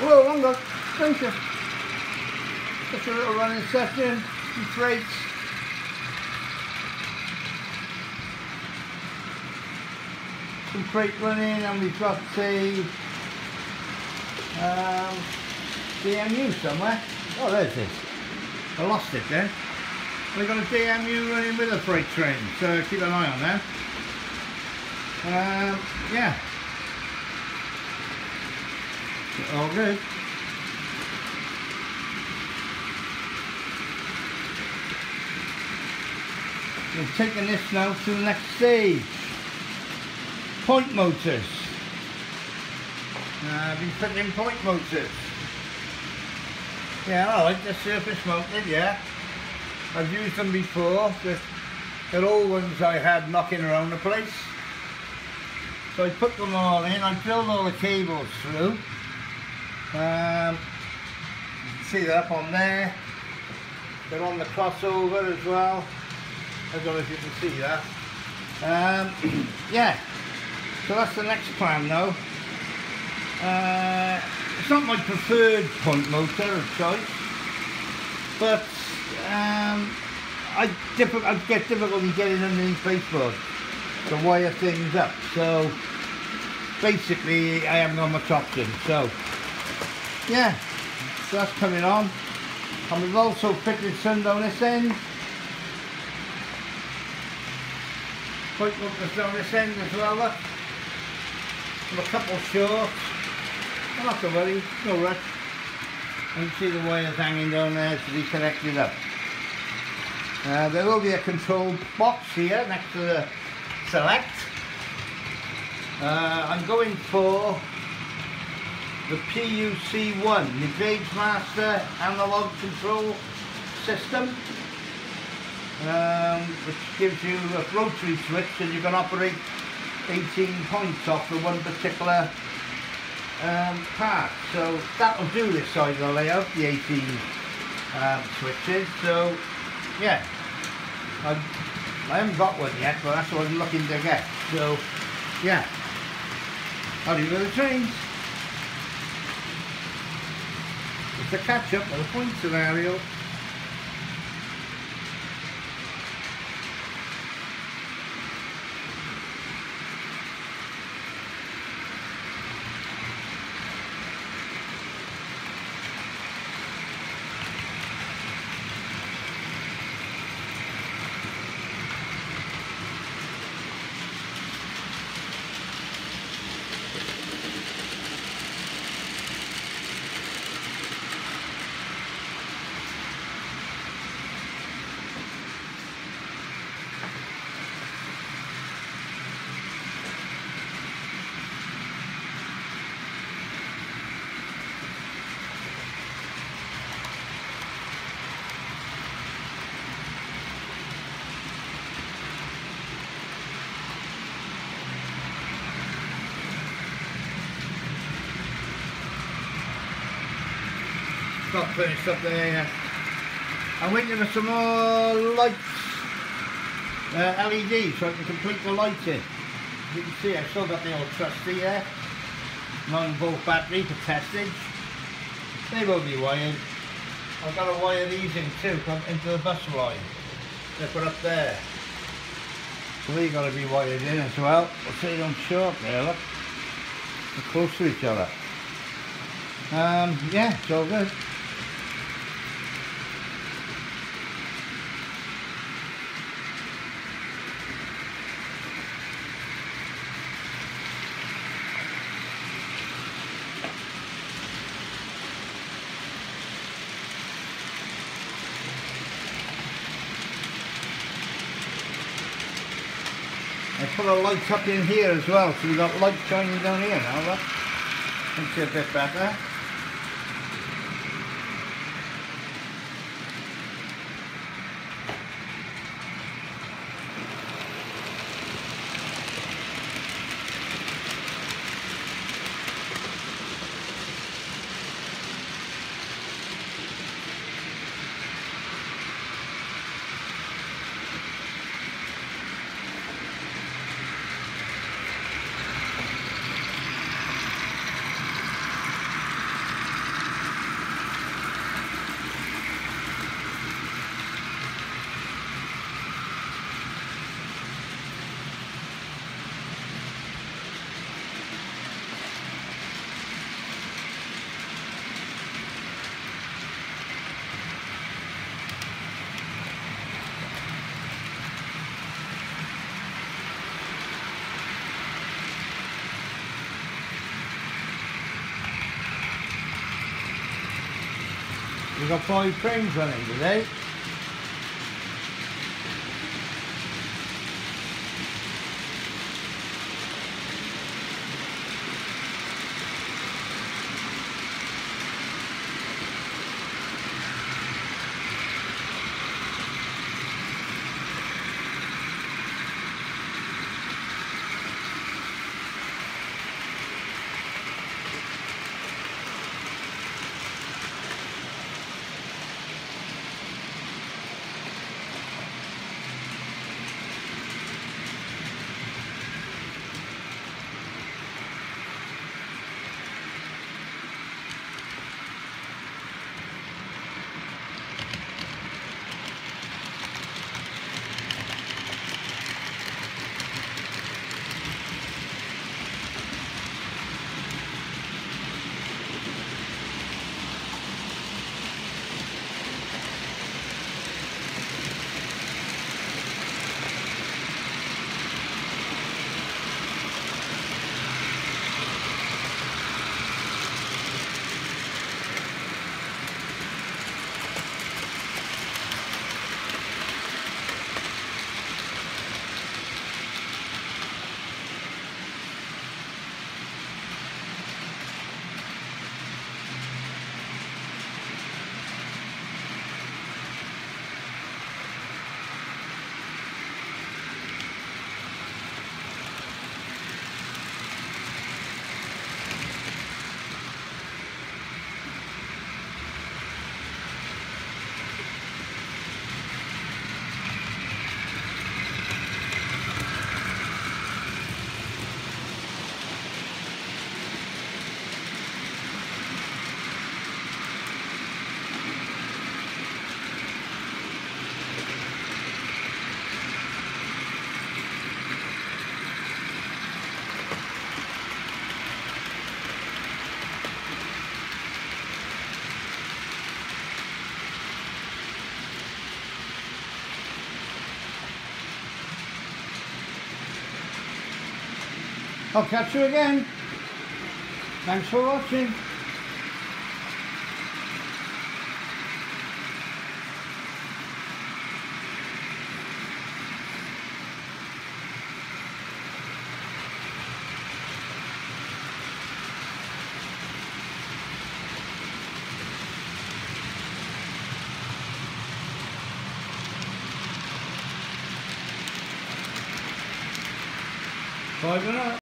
Hello, longer. Thank you. Just a little running session, some freights. Some freight running and we've got a um, DMU somewhere. Oh, there's it. I lost it then. We've got a DMU running with a freight train, so keep an eye on that. Um, yeah. All good. We're taking this now to the next stage. Point motors. I've been putting in point motors. Yeah, I like the surface mounted, yeah. I've used them before. The, they're all ones I had knocking around the place. So I put them all in, I drilled all the cables through. Um, see that up on there. They're on the crossover as well. I don't know if you can see that. Um, yeah, so that's the next plan though. Uh, it's not my preferred point motor of choice, but um, I, I get difficulty getting underneath baseboard to wire things up. So basically, I haven't got much option. So yeah, so that's coming on. And we've also fitted some down this end. Point hookers down this end as well. I'm a couple short. I'm not to worry, no rush. And you see the wires hanging down there to be connected up. Uh, there will be a control box here next to the select. Uh, I'm going for the PUC1, the Gaugemaster Analog Control System, um, which gives you a rotary switch and you can operate 18 points off the one particular um, part. So that'll do this side of the layout, the 18 um, switches. So yeah, I, I haven't got one yet, but that's what I'm looking to get. So yeah, I'll you with the trains. A catch up with a point scenario. Not finished up there yet. I'm waiting for some more lights, uh, LED, so I can complete the lighting. You can see, I've still got the old trusty there. 9 volt battery for testing. They will be wired. I've got to wire these in too, into the bus line. They're put up there. So they've got to be wired in as well. We'll see them short there, look. They're close to each other. Um, yeah, it's all good. I put a light up in here as well, so we've got light shining down here now, look. It a bit better. We've got five trains running today. I'll catch you again. Thanks for watching. Bye now.